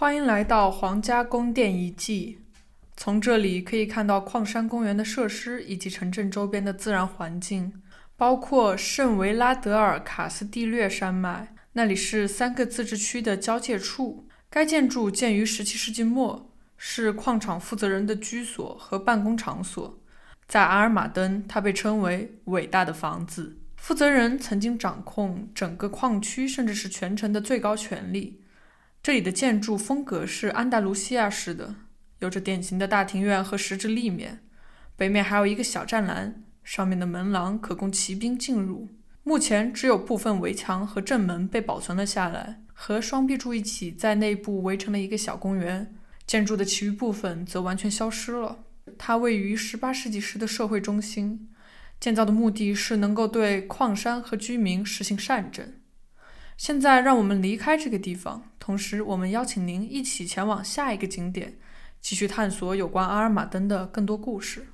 欢迎来到皇家宫殿遗迹。从这里可以看到矿山公园的设施以及城镇周边的自然环境，包括圣维拉德尔卡斯蒂略山脉，那里是三个自治区的交界处。该建筑建于17世纪末，是矿场负责人的居所和办公场所。在阿尔马登，它被称为“伟大的房子”。负责人曾经掌控整个矿区，甚至是全城的最高权力。这里的建筑风格是安达卢西亚式的，有着典型的大庭院和石质立面。北面还有一个小栅栏，上面的门廊可供骑兵进入。目前只有部分围墙和正门被保存了下来，和双壁柱一起在内部围成了一个小公园。建筑的其余部分则完全消失了。它位于18世纪时的社会中心。建造的目的是能够对矿山和居民实行善政。现在，让我们离开这个地方，同时我们邀请您一起前往下一个景点，继续探索有关阿尔马登的更多故事。